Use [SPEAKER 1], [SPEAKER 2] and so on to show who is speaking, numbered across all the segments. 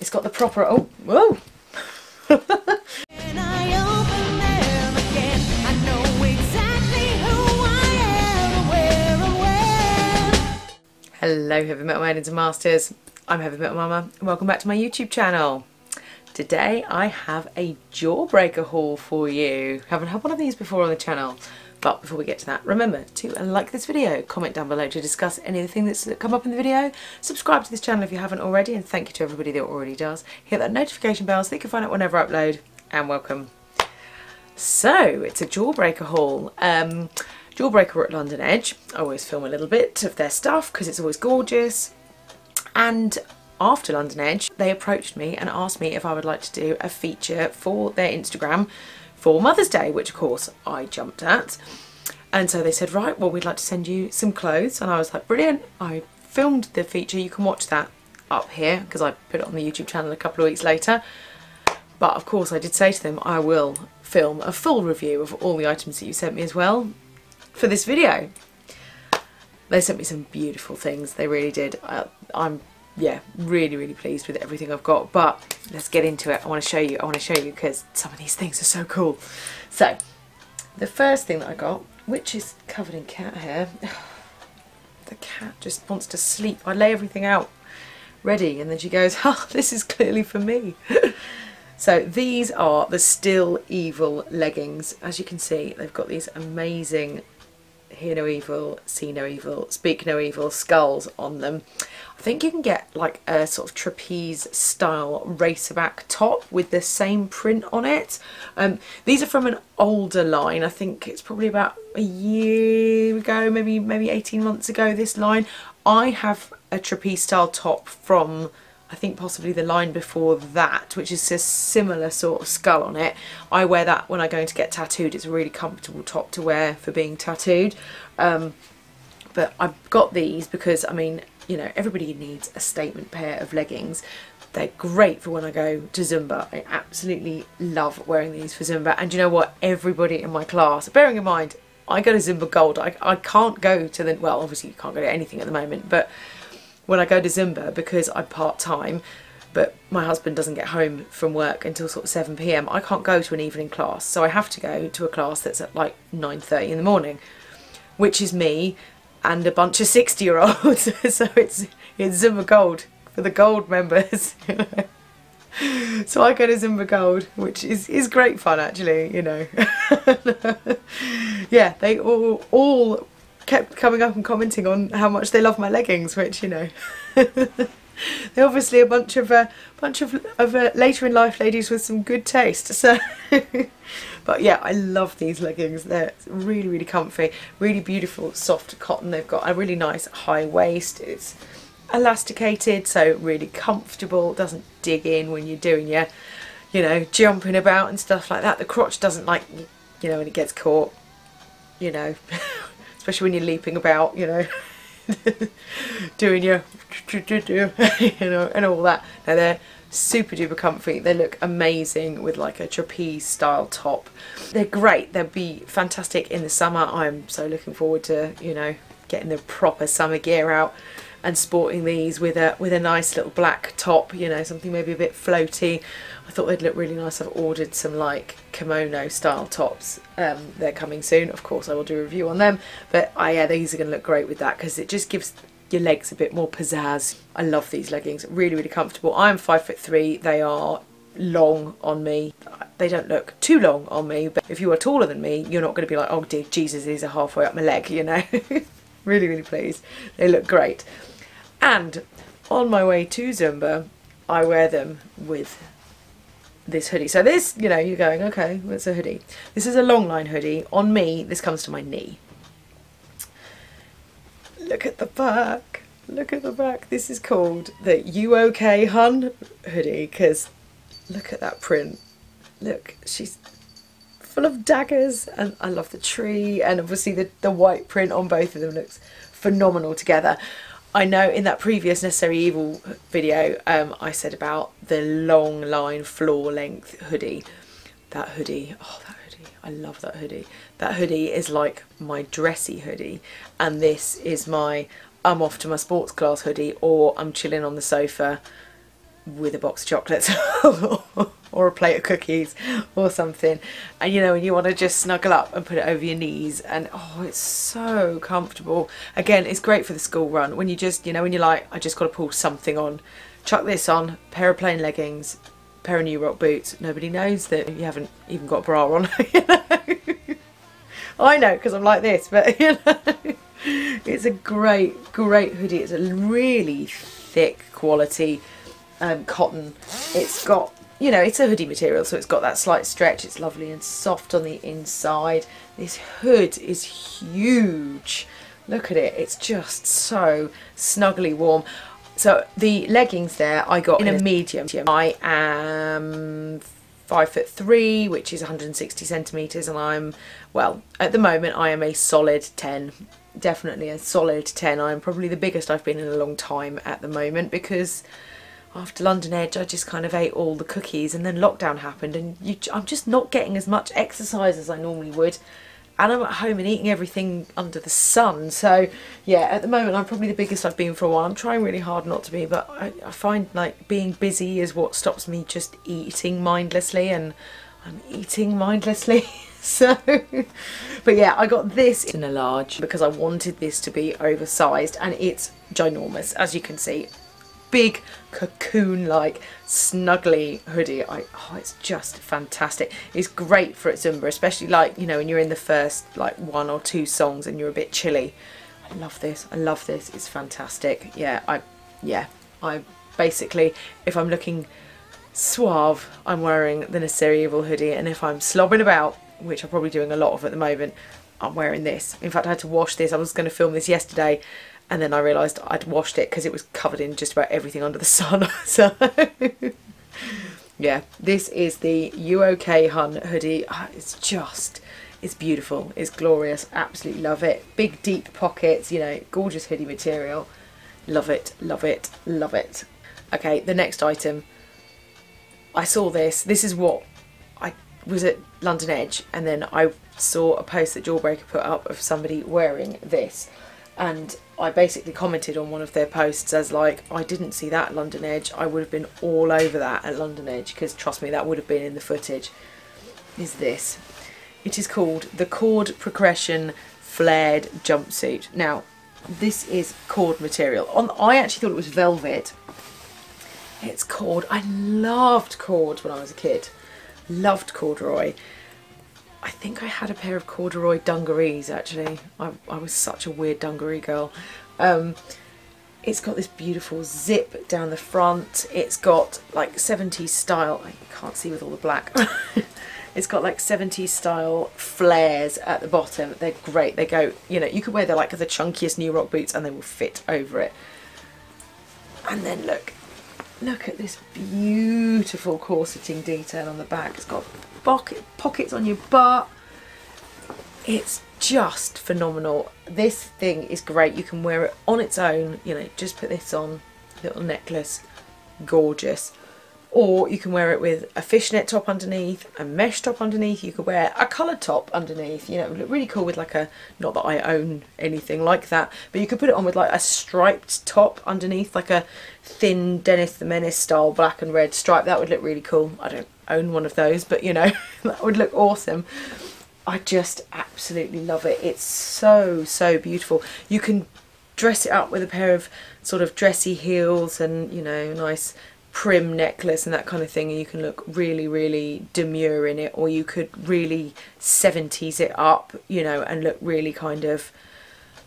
[SPEAKER 1] It's got the proper, oh, whoa.
[SPEAKER 2] When I open them again, I know exactly who I am, where and when.
[SPEAKER 1] Hello Heavy Metal Maidens and Masters, I'm Heavy Metal Momma and welcome back to my YouTube channel. Today I have a Jawbreaker haul for you. Haven't had one of these before on the channel. But before we get to that, remember to like this video, comment down below to discuss anything that's come up in the video, subscribe to this channel if you haven't already, and thank you to everybody that already does. Hit that notification bell so you can find out whenever I upload, and welcome. So, it's a Jawbreaker haul. Um, Jawbreaker at London Edge. I always film a little bit of their stuff because it's always gorgeous. And after London Edge, they approached me and asked me if I would like to do a feature for their Instagram for Mother's Day, which of course I jumped at. And so they said, right, well, we'd like to send you some clothes. And I was like, brilliant. I filmed the feature. You can watch that up here because I put it on the YouTube channel a couple of weeks later. But of course I did say to them, I will film a full review of all the items that you sent me as well for this video. They sent me some beautiful things, they really did. Uh, I'm, yeah, really, really pleased with everything I've got. But let's get into it. I want to show you, I want to show you because some of these things are so cool. So, the first thing that I got, which is covered in cat hair. The cat just wants to sleep. I lay everything out ready and then she goes, oh, this is clearly for me. So these are the Still Evil leggings. As you can see, they've got these amazing Hear No Evil, See No Evil, Speak No Evil skulls on them. I think you can get like a sort of trapeze style racerback top with the same print on it. Um, these are from an older line. I think it's probably about a year ago, maybe maybe 18 months ago, this line. I have a trapeze style top from I think possibly the line before that, which is a similar sort of skull on it. I wear that when I go to get tattooed. It's a really comfortable top to wear for being tattooed. Um, but I've got these because, I mean, you know, everybody needs a statement pair of leggings. They're great for when I go to Zumba. I absolutely love wearing these for Zumba. And you know what? Everybody in my class, bearing in mind, I go to Zumba Gold. I, I can't go to the, well, obviously you can't go to anything at the moment, but when I go to Zumba because I'm part-time but my husband doesn't get home from work until sort of 7pm I can't go to an evening class. So I have to go to a class that's at like 9.30 in the morning which is me and a bunch of 60 year olds so it's it's Zumba Gold for the gold members. So I go to Zumba Gold which is, is great fun actually you know. Yeah they all all kept coming up and commenting on how much they love my leggings, which you know. They're obviously a bunch of uh, bunch of, of uh, later in life ladies with some good taste. So, but yeah, I love these leggings. They're really really comfy, really beautiful soft cotton. They've got a really nice high waist. It's elasticated, so really comfortable. Doesn't dig in when you're doing your, you know, jumping about and stuff like that. The crotch doesn't like, you know, when it gets caught. You know. especially when you're leaping about, you know, doing your, you know, and all that. Now they're super duper comfy. They look amazing with like a trapeze style top. They're great. They'll be fantastic in the summer. I'm so looking forward to, you know, getting the proper summer gear out and sporting these with a with a nice little black top you know something maybe a bit floaty I thought they'd look really nice. I've ordered some like kimono style tops. Um, they're coming soon. Of course I will do a review on them. But I, yeah these are going to look great with that because it just gives your legs a bit more pizzazz. I love these leggings. Really really comfortable. I'm five foot three. They are long on me. They don't look too long on me but if you are taller than me you're not going to be like oh dear Jesus these are halfway up my leg you know? Really really pleased. They look great. And on my way to Zumba, I wear them with this hoodie. So this, you know, you're going, okay, what's a hoodie? This is a long line hoodie. On me, this comes to my knee. Look at the back. Look at the back. This is called the U Okay Hun hoodie because look at that print. Look, she's full of daggers and I love the tree and obviously the, the white print on both of them looks phenomenal together. I know in that previous Necessary Evil video um, I said about the long line floor length hoodie. That hoodie, oh that hoodie, I love that hoodie. That hoodie is like my dressy hoodie and this is my I'm off to my sports class hoodie or I'm chilling on the sofa with a box of chocolates or a plate of cookies or something. And you know and you want to just snuggle up and put it over your knees and oh it's so comfortable. Again it's great for the school run when you just you know when you're like I just got to pull something on. Chuck this on pair of plain leggings pair of new rock boots. Nobody knows that you haven't even got a bra on you know? I know because I'm like this but you know? It's a great great hoodie. It's a really thick quality um, cotton. It's got, you know, it's a hoodie material, so it's got that slight stretch. It's lovely and soft on the inside. This hood is huge. Look at it. It's just so snuggly warm. So the leggings there I got in a medium. I am five foot three, which is 160 centimeters, and I'm well at the moment I am a solid 10. Definitely a solid 10. I'm probably the biggest I've been in a long time at the moment because after London Edge, I just kind of ate all the cookies, and then lockdown happened, and you, I'm just not getting as much exercise as I normally would. And I'm at home and eating everything under the sun. So, yeah, at the moment, I'm probably the biggest I've been for a while. I'm trying really hard not to be, but I, I find like being busy is what stops me just eating mindlessly, and I'm eating mindlessly. so, but yeah, I got this in a large because I wanted this to be oversized, and it's ginormous, as you can see big cocoon like snuggly hoodie. I, oh it's just fantastic. It's great for its Zumba especially like you know when you're in the first like one or two songs and you're a bit chilly. I love this. I love this. It's fantastic. Yeah I yeah. I basically if I'm looking suave I'm wearing the Necessary Evil hoodie and if I'm slobbering about which I'm probably doing a lot of at the moment I'm wearing this. In fact I had to wash this. I was going to film this yesterday and then I realised I'd washed it because it was covered in just about everything under the sun so. Yeah this is the U Okay Hun hoodie. Oh, it's just it's beautiful. It's glorious. Absolutely love it. Big deep pockets you know gorgeous hoodie material. Love it love it love it. Okay the next item. I saw this. This is what I was at London Edge and then I saw a post that Jawbreaker put up of somebody wearing this. And I basically commented on one of their posts as like I didn't see that at London Edge. I would have been all over that at London Edge because trust me that would have been in the footage. Is this. It is called the cord progression flared jumpsuit. Now this is cord material. On I actually thought it was velvet. It's cord. I loved cord when I was a kid. Loved corduroy I think I had a pair of corduroy dungarees actually. I, I was such a weird dungaree girl. Um, it's got this beautiful zip down the front. It's got like 70s style, I can't see with all the black. it's got like 70s style flares at the bottom. They're great. They go, you know, you could wear the like the chunkiest new rock boots and they will fit over it. And then look, look at this beautiful corseting detail on the back. It's got pocket, pockets on your butt. It's just phenomenal. This thing is great. You can wear it on its own. You know, just put this on, little necklace, gorgeous. Or you can wear it with a fishnet top underneath, a mesh top underneath. You could wear a coloured top underneath. You know, it would look really cool with like a, not that I own anything like that, but you could put it on with like a striped top underneath, like a thin Dennis the Menace style black and red stripe. That would look really cool. I don't own one of those, but you know, that would look awesome. I just absolutely love it. It's so, so beautiful. You can dress it up with a pair of sort of dressy heels and, you know, nice prim necklace and that kind of thing and you can look really really demure in it or you could really 70s it up you know and look really kind of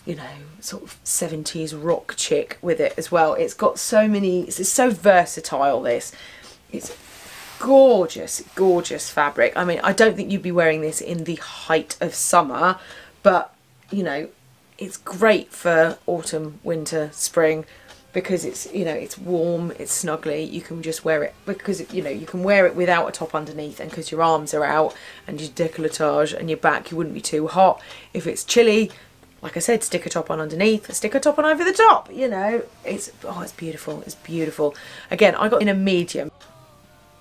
[SPEAKER 1] you know sort of 70s rock chick with it as well. It's got so many it's so versatile this. It's gorgeous, gorgeous fabric. I mean, I don't think you'd be wearing this in the height of summer, but you know, it's great for autumn, winter, spring because it's you know it's warm it's snuggly you can just wear it because you know you can wear it without a top underneath and because your arms are out and your decolletage and your back you wouldn't be too hot if it's chilly like I said stick a top on underneath stick a top on over the top you know it's oh it's beautiful it's beautiful again I got in a medium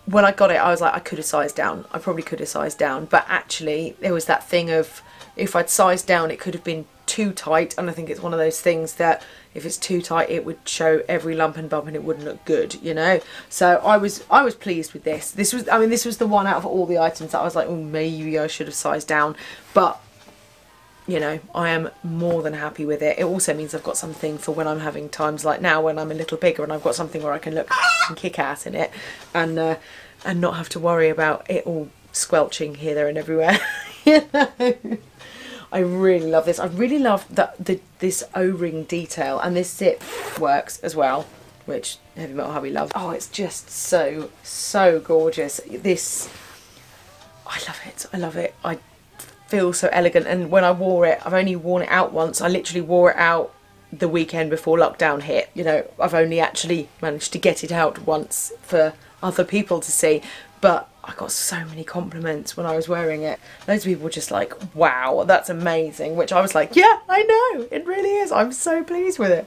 [SPEAKER 1] when I got it, I was like, I could have sized down. I probably could have sized down. But actually, there was that thing of if I'd sized down, it could have been too tight and I think it's one of those things that if it's too tight it would show every lump and bump and it wouldn't look good you know so I was I was pleased with this this was I mean this was the one out of all the items that I was like oh maybe I should have sized down but you know, I am more than happy with it. It also means I've got something for when I'm having times like now when I'm a little bigger and I've got something where I can look and kick ass in it and uh, and not have to worry about it all squelching here, there and everywhere. you know? I really love this. I really love that the this O-ring detail and this zip works as well, which Heavy Metal Hubby loves. Oh, it's just so, so gorgeous. This, I love it. I love it. I feel so elegant and when I wore it I've only worn it out once I literally wore it out the weekend before lockdown hit you know I've only actually managed to get it out once for other people to see but I got so many compliments when I was wearing it loads of people were just like wow that's amazing which I was like yeah I know it really is I'm so pleased with it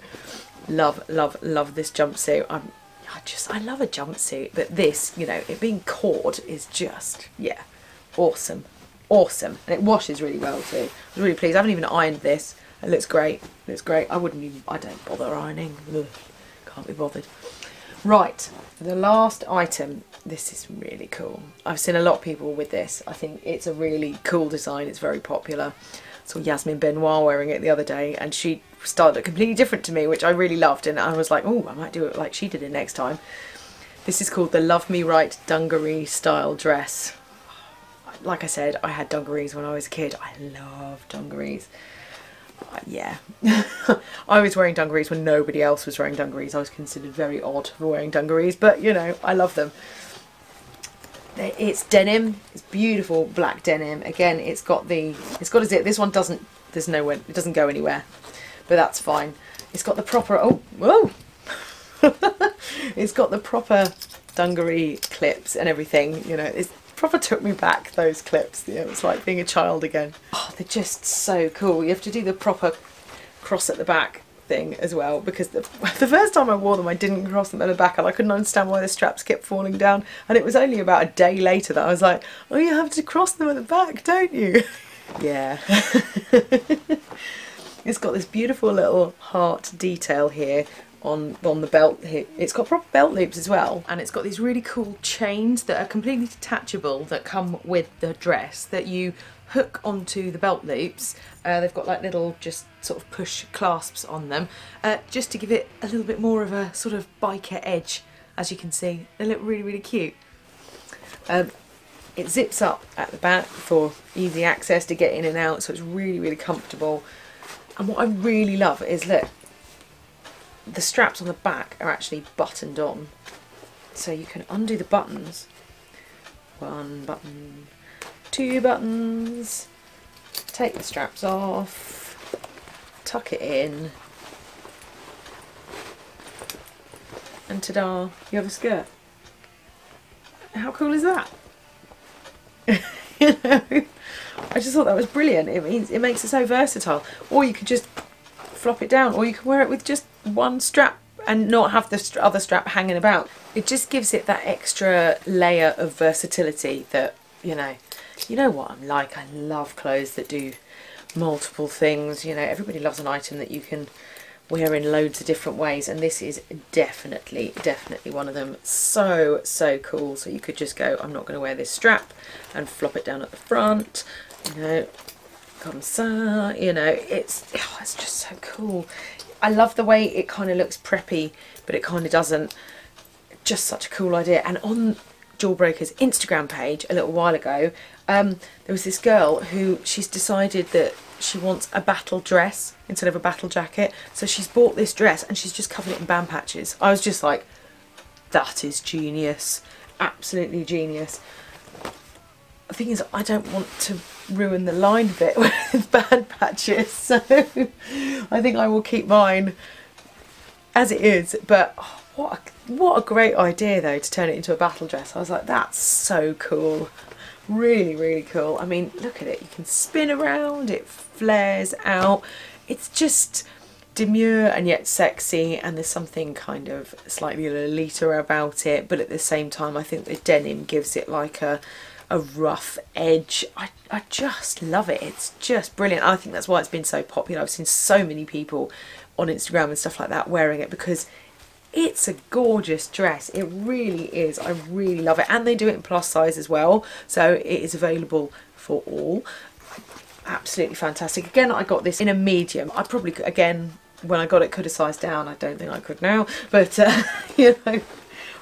[SPEAKER 1] love love love this jumpsuit I'm I just I love a jumpsuit but this you know it being cord is just yeah awesome awesome and it washes really well too. I was really pleased. I haven't even ironed this. It looks great. It looks great. I wouldn't even, I don't bother ironing. Ugh, can't be bothered. Right, the last item. This is really cool. I've seen a lot of people with this. I think it's a really cool design. It's very popular. saw Yasmin Benoit wearing it the other day and she styled it completely different to me, which I really loved. And I was like, oh, I might do it like she did it next time. This is called the Love Me Right dungaree style dress like I said, I had dungarees when I was a kid. I love dungarees. Yeah. I was wearing dungarees when nobody else was wearing dungarees. I was considered very odd for wearing dungarees, but you know, I love them. It's denim. It's beautiful black denim. Again, it's got the it's got a zip. This one doesn't there's nowhere it doesn't go anywhere. But that's fine. It's got the proper oh whoa it's got the proper dungaree clips and everything, you know, it's proper took me back those clips. You know, it was like being a child again. Oh they're just so cool. You have to do the proper cross at the back thing as well because the, the first time I wore them I didn't cross them at the back and I couldn't understand why the straps kept falling down. And it was only about a day later that I was like oh you have to cross them at the back don't you? Yeah. It's got this beautiful little heart detail here on on the belt. It's got proper belt loops as well and it's got these really cool chains that are completely detachable that come with the dress that you hook onto the belt loops. Uh, they've got like little just sort of push clasps on them uh, just to give it a little bit more of a sort of biker edge as you can see. They look really really cute. Um, it zips up at the back for easy access to get in and out so it's really really comfortable and what I really love is look the straps on the back are actually buttoned on. So you can undo the buttons. One button, two buttons, take the straps off, tuck it in, and ta-da, you have a skirt. How cool is that? you know, I just thought that was brilliant. It means it makes it so versatile. Or you could just flop it down, or you can wear it with just one strap and not have the other strap hanging about. It just gives it that extra layer of versatility that, you know, you know what I'm like. I love clothes that do multiple things. You know, everybody loves an item that you can wear in loads of different ways and this is definitely definitely one of them so so cool so you could just go I'm not going to wear this strap and flop it down at the front you know comme ça you know it's oh, it's just so cool I love the way it kind of looks preppy, but it kind of doesn't. Just such a cool idea. And on Jawbreaker's Instagram page a little while ago, um, there was this girl who she's decided that she wants a battle dress instead of a battle jacket. So she's bought this dress and she's just covered it in band patches. I was just like, that is genius. Absolutely genius. The thing is, I don't want to ruin the line a bit with bad patches, so I think I will keep mine as it is. But oh, what a, what a great idea though to turn it into a battle dress. I was like, that's so cool. Really, really cool. I mean, look at it. You can spin around, it flares out. It's just demure and yet sexy and there's something kind of slightly Lolita about it but at the same time I think the denim gives it like a a rough edge. I, I just love it. It's just brilliant. I think that's why it's been so popular. I've seen so many people on Instagram and stuff like that wearing it because it's a gorgeous dress. It really is. I really love it. And they do it in plus size as well. So it is available for all. Absolutely fantastic. Again, I got this in a medium. I probably, again, when I got it, could have sized down. I don't think I could now. But, uh, you know,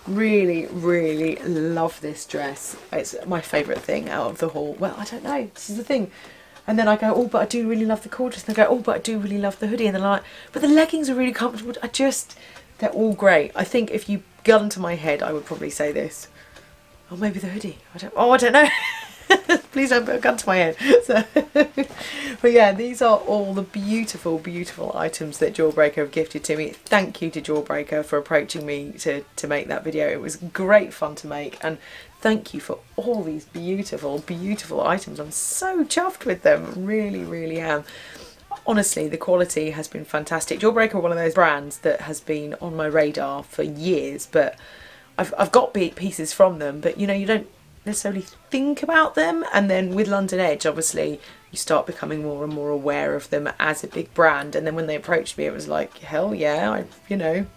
[SPEAKER 1] really, really love this dress. It's my favourite thing out of the haul. Well, I don't know. This is the thing. And then I go, oh, but I do really love the gorgeous. And I go, oh, but I do really love the hoodie. And then I'm like, but the leggings are really comfortable. I just, they're all great. I think if you gun to my head, I would probably say this. Or maybe the hoodie. I don't. Oh, I don't know. Please don't put a gun to my head. So, but yeah, these are all the beautiful, beautiful items that Jawbreaker have gifted to me. Thank you to Jawbreaker for approaching me to to make that video. It was great fun to make, and thank you for all these beautiful, beautiful items. I'm so chuffed with them. Really, really am honestly, the quality has been fantastic. Jawbreaker are one of those brands that has been on my radar for years, but I've, I've got pieces from them, but you know, you don't necessarily think about them. And then with London Edge, obviously, you start becoming more and more aware of them as a big brand. And then when they approached me, it was like, hell yeah, I, you know,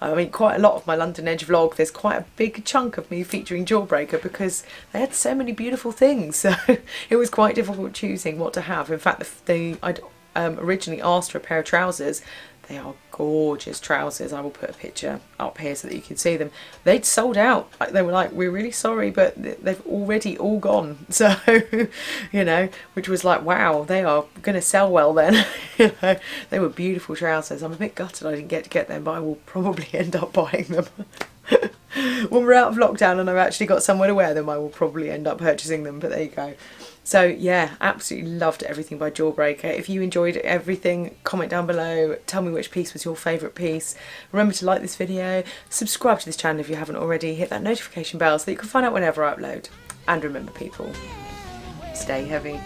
[SPEAKER 1] I mean, quite a lot of my London Edge vlog, there's quite a big chunk of me featuring Jawbreaker because they had so many beautiful things. So it was quite difficult choosing what to have. In fact, the, the I'd um, originally asked for a pair of trousers. They are gorgeous trousers. I will put a picture up here so that you can see them. They'd sold out. They were like, we're really sorry, but they've already all gone. So, you know, which was like, wow, they are going to sell well then. you know, they were beautiful trousers. I'm a bit gutted I didn't get to get them, but I will probably end up buying them. when we're out of lockdown and I've actually got somewhere to wear them, I will probably end up purchasing them. But there you go. So yeah, absolutely loved everything by Jawbreaker. If you enjoyed everything, comment down below. Tell me which piece was your favourite piece. Remember to like this video, subscribe to this channel if you haven't already, hit that notification bell so that you can find out whenever I upload. And remember people, stay heavy.